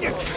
Yeah!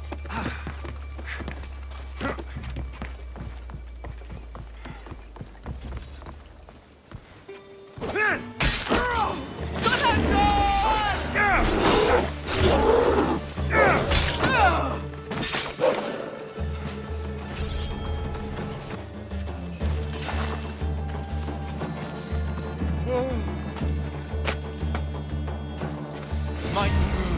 マイン